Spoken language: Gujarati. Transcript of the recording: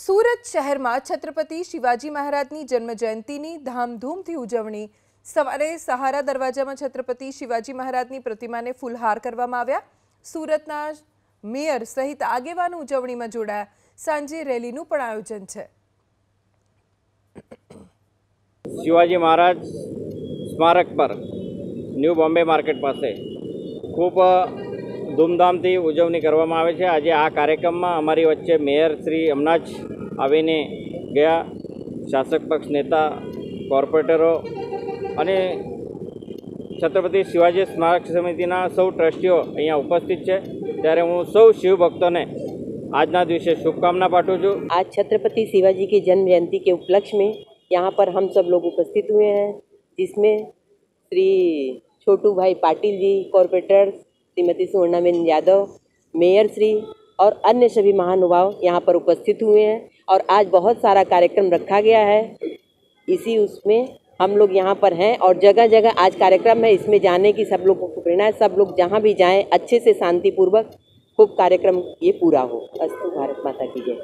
સુરત શહેરમાં છત્રપતિ શિવાજી મહારાજની જન્મજયંતિની ધામધૂમથી ઉજવણી. સવારે સહારા દરવાજામાં છત્રપતિ શિવાજી મહારાજની પ્રતિમાને ફૂલહાર કરવામાં આવ્યા. સુરતના મેયર સહિત આગેવાનો ઉજવણીમાં જોડાયા. સાંજે રેલીનું પણ આયોજન છે. શિવાજી મહારાજ સ્મારક પર ન્યૂ બોમ્બે માર્કેટ પાસે ખૂબ ધૂમધામથી ઉજવણી કરવામાં આવે છે આજે આ કાર્યક્રમમાં અમારી વચ્ચે મેયર શ્રી હમણાં જ આવીને ગયા શાસક પક્ષ નેતા કોર્પોરેટરો અને છત્રપતિ શિવાજી સ્મારક સમિતિના સૌ ટ્રસ્ટીઓ અહીંયા ઉપસ્થિત છે ત્યારે હું સૌ શિવભક્તોને આજના દિવસે શુભકામના પાઠવું છું आज छत्रपति शिवाजी की जन्म जयंती के उपलक्ष्य में यहाँ पर हम सब लोग उपस्थित हुए हैं जिसमें श्री छोटू भाई पाटिल जी कॉरपोरेटर श्रीमती सुवर्णाबेन यादव, मेयर श्री और अन्य सभी महानुभाव यहाँ पर उपस्थित हुए हैं और आज बहुत सारा कार्यक्रम रखा गया है। इसी उसमें हम लोग यहाँ पर हैं और जगह जगह आज कार्यक्रम है, इसमें जाने की सब लोगों को प्रेरणा है। सब लोग जहाँ भी जाएँ, अच्छे से शांतिपूर्वक खूब कार्यक्रम ये पूरा हो। अस्तु भारत माता की जय।